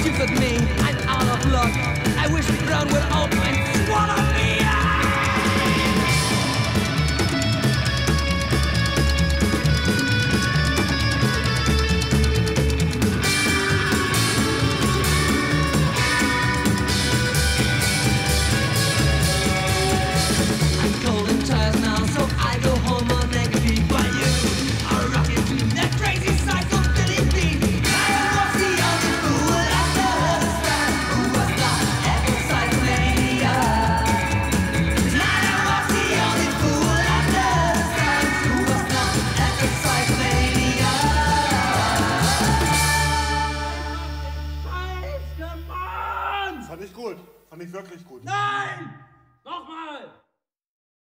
stupid me, I'm out of luck. I wish the ground would open. ich gut. Fand ich wirklich gut. Nein! Nochmal!